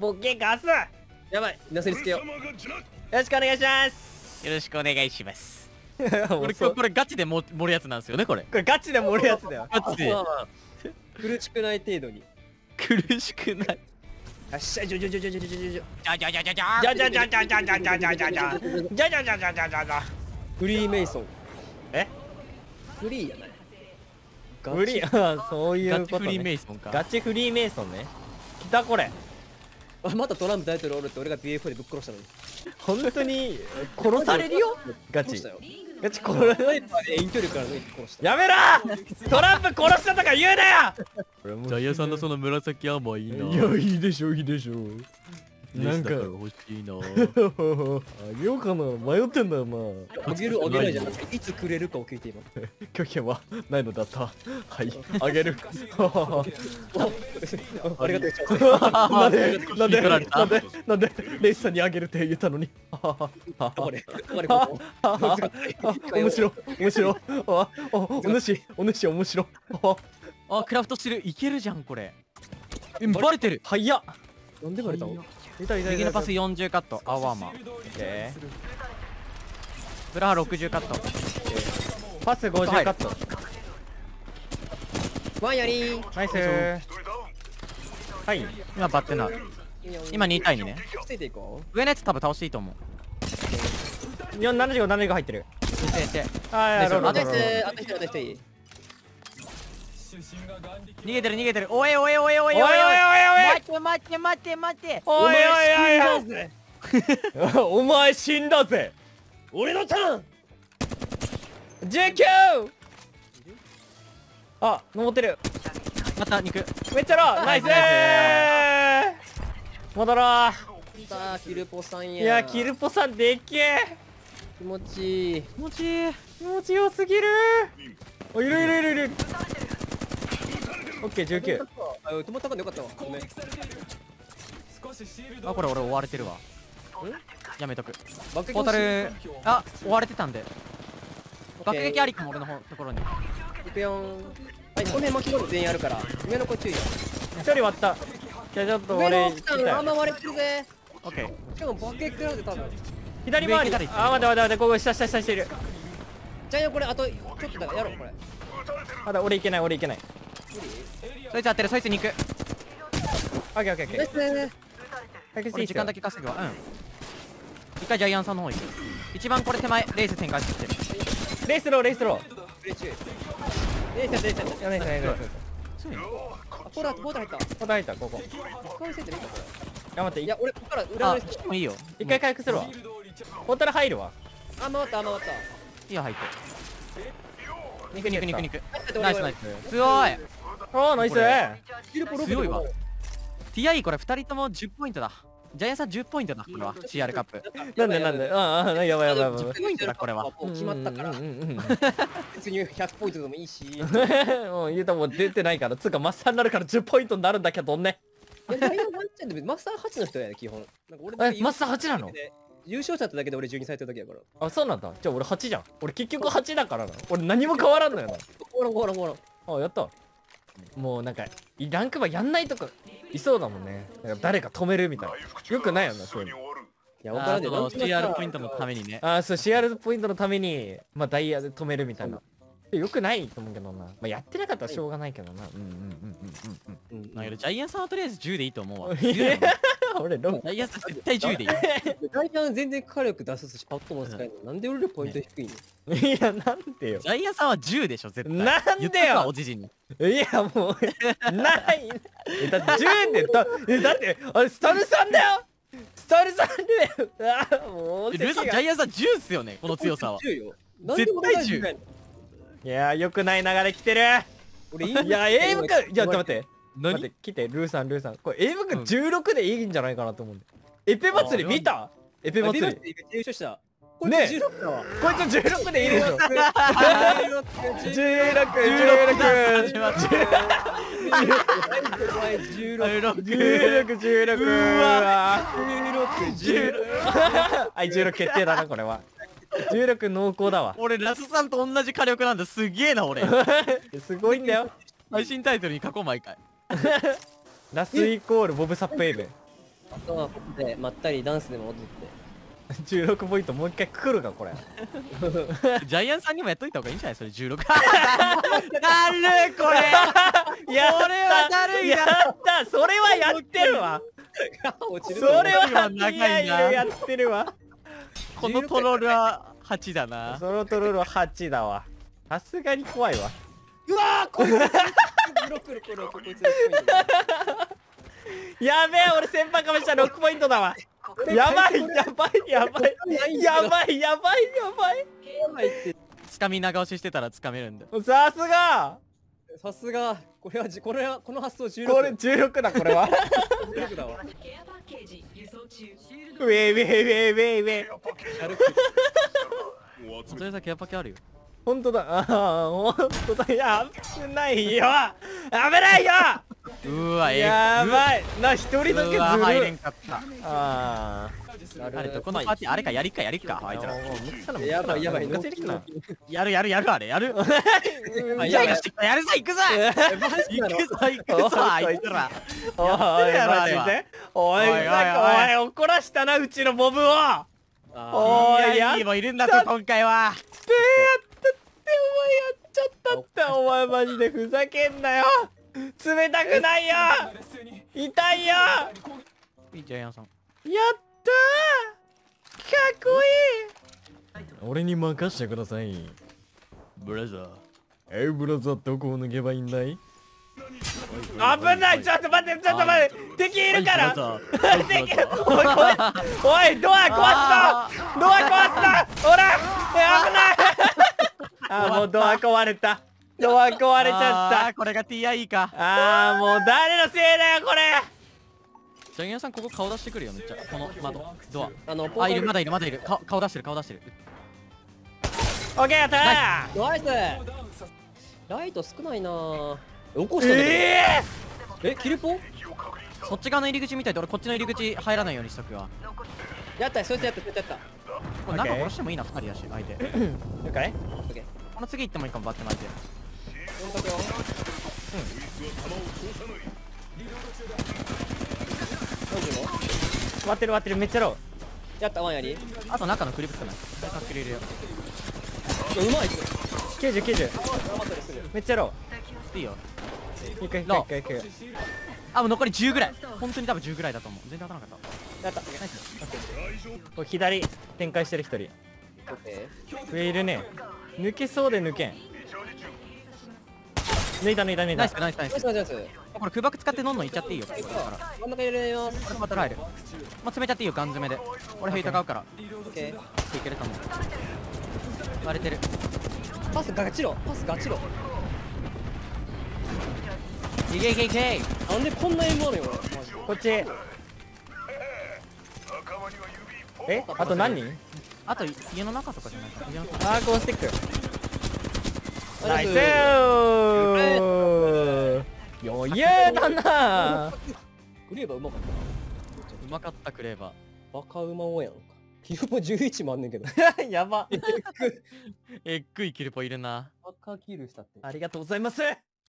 ボケガス。よやばいなすりつけよろしくお願いします。よろしくお願いします。ここれこれガチでも盛るやつなんですよねこれ。れガチで盛るやつだよ。ガチで。まあまあ苦しくない程度に。苦しくない。よっしゃじょじょじょじょじゃじゃじゃじゃじじゃじゃじゃじゃじゃじゃじゃじゃじゃじゃじゃじゃじゃじゃじゃじゃじゃフリーメイソンえフリーやないガチフリーあそういうガチフリーことねメイソンかガチフリーメイソンね来たこれあまたトランプ大統領おるって俺が BF4 でぶっ殺したのに。本当に殺されるよ？ガチ。殺したよ。ガチ殺スナイパーで遠距離から抜いて殺したやめろ！トランプ殺したとか言うなよ！ジャイアンさんのその紫甘いいな。いやいいでしょいいでしょなんか。欲しいな。あげようかな迷ってんだよな。あげるあげないじゃなくていつくれるかを聞いて今。拒否はないのだった。はい。あげるありがとうなんでなんでなんでなんでレイスさんにあげるって言ったのに。これこれここ面白い面白い。ああお主お主面白い。ああクラフトしてる。いけるじゃんこれ。えバレてる。早っ。なんでバレたの？右のパス40カット。アワーマンブラハ60カット。ーパス50カット。ワンやり。ーナイス。はい。今バッテナー。今2対2ね。ついていこ上のやつ多分倒していいと思う。4 75 75入ってる。ああと一ローローロー人あと一人あと一人逃げてる逃げてる。おいおいおいおいおいおいおい。おいおい待って待って待って待って。おいおいおい。おいぜ。お前死んだぜ。俺のターン。19! あ登ってる。また肉。めっちゃロー。ナイス。ナ戻ろさあキルポさんうや。いやキルポさんでっけえ気持ちいい。気持ちいい。気持ちよすぎるおいるいるいるいるオッケー19あ止まったかんでよかったわ。ごめん。あこれ俺追われてるわ。やめとく。ポータルあ追われてたんで。爆撃ありかも俺の方ところに。いくよんはいこの辺巻き込んで全員あるから上の子注意。よ一人割った。じゃあちょっと上の俺奥さん来たよあんま割れてるぜ。オッケーしかも爆撃食らうぜ多分。左回り。あ待って待って待ってここ下下下してる。じゃあよこれあとちょっとだからやろうこれ。まだ俺いけない俺いけないそいつ当てるそいつ肉。オッケーオッケーオッケー。ス解決いいっすよ。俺時間だけ稼ぐわ。うん。一回ジャイアンさんの方行く。一番これ手前レース展開してきてる。レイスローレイスロー。プレイ中レイさんレイさんいやナイスナイスナイスあポーターポーター入った。また入ったこここれセットでいいかこ頑張って。いや俺ここから裏あ裏に来てもいいよ。一回回復するわ。ポータル入るわ。あ回った回った。いいよ入って肉肉肉肉入ナイスナイス。強いあーナイス。強いわ。TI これ2人とも10ポイントだ。ジャイアンさん10ポイントだこれは。CR カップ。なんでなんで？ああやばいやばいやばい。10ポイントだこれは。もう決まったから。別に100ポイントでもいいし。もう言うたらもう出てないから。つうかマッサーになるから10ポイントになるんだけどね。マスター8の人やね基本。なんか俺えマッサー8なの？優勝者っただけで俺12歳とだけやから。あそうなんだ。じゃあ俺8じゃん。俺結局8だからな。俺何も変わらんのよな。ほらほらほらあやったもうなんかランクマやんないとかいそうだもんね。なんか誰か止めるみたいな。よくないよなそういうの。いや分からんであーその CR ポイントのためにね。ああそう CR ポイントのためにまあダイヤで止めるみたいな。よくないと思うけどな、まあ、やってなかったらしょうがないけどな。うんうんうんうんうんだけどジャイアンさんはとりあえず10でいいと思う 俺ロンジャイアンさん絶対10でいい。ダイヤン全然火力出すしパッとも使えるのなんで俺らポイント低いの？いやなんでよ。ジャイアンさんは10でしょ絶対。なんでよ。おじじに。いやもうない。えだって10でだ えだってあれスタルさんだよ。スタルさんだよ。あもうルーさんジャイアンさん10っすよねこの強さは。10よ。なんで俺が10やねんいやよくない流れ来てる。俺いいやエイムくんいやちょっと待って待っ何て来てルーさんルーさん。これエイムくん。16でいいんじゃないかなと思うんでエペ祭り見た？エペ祭り。り優勝した。こねいつ16だわ。こいつ16でいいでしょ。16 16始まった16 16 16うわ16 16はい16決定だなこれは16濃厚だわ俺ラスイコールボブサップエイベンあとはここでまったりダンスでも踊って。16ポイントもう一回くるかこれ。ジャイアンさんにもやっといた方がいいんじゃない？それ16だるこれ。やこれはだるやったそれはやってるわ。それは長いな。やってるわ。このトロールは8だな。ソロトロロ8だわ。さすがに怖いわ。うわーこい やべえ俺先輩かもした6ポイントだわ。やばいやばいやばい。やばいやばいやばい。つかみ長押ししてたらつかめるんだ。さすが。さすが。これはじこれはこの発想16これ16だこれは。16だわ。ウドェイウェイウェイウェイウェイ。軽く。それだけやっぱけあるよ本当だ。ああ本当だ。や危ないよ。危ないよ。うーわえやばい。な一人だけずうわ入れるんかった。ああれど。このパーティーあれかやりっかやりっかあいつら。あやばいやばい。ムカついやるやるやるあれ やる。やるぞ行くぞ。行くぞ行くぞあいつら。おいマジで？おいおい怒らしたなうちのボブを。あおいやっいいもいるんだって今回は。てやった。ってお前やっちゃったってお前マジでふざけんなよ。冷たくないよ。痛いよ。やいいジャイアンさんったー。かっこいい。俺に任せてください。ブラザー。えブラザーどこを抜けばいいんだい？危ない。ちょっと待ってちょっと待って。敵いるから。敵おいおいドア壊すぞ。ドア壊すぞ。ほら危ないあもうドア壊れた。ドア壊れちゃった。あーこれが TIE か。あーもう誰のせいだよこれ。ジャイアンさんここ顔出してくるよめっちゃ。この窓。ドア。あのあいるまだいるまだいる。顔顔出してる顔出してる。オッケーやったー。ナイス。ライト少ないなぁ起こしたんだけど。ええキルポ？そっち側の入り口みたいで俺こっちの入り口入らないようにしとくわ。やったそいつやったそいつやった。これ中殺してもいいな2人やし相手。こー了解オッケー。の次行ってもいいかもバッて巻いて四角よ終わってる終わってるめっちゃロやったワンやり。あと中のクリップ少ないタックル入れよ。うまいっすー9090頑張ったりするめっちゃロいいよ。ーいくいくいくいくいくあもう残り10ぐらい。本当に多分10ぐらいだと思う。全然当たらなかっやった。たナイスこう左展開してる一人。オッケ上いるね。抜けそうで抜けん。抜いた抜いた抜いた。スナイスナイス。ーナイスナイス。これ空爆使ってどんどんいっちゃっていいよ。ここだから。ス真ん中入れますこれバトル入る。まあ詰めちゃっていいよガン詰めで。俺フェイト買うから。オッケいけると思う。割れてる。ーパスガチロパスガチロいけいけいけ。なんでこんな M あるよ俺マジで。こっち。えあと何人？あと家の中とかじゃないか。家の中アーコンスティックナイス。ナイ余裕だなグレーバーうまかったな。うまかったクレーババカうまおやんか。キルポ11もあんねんけど。やば。ーえっぐいキルポいるな。バカキルしたって。ありがとうございます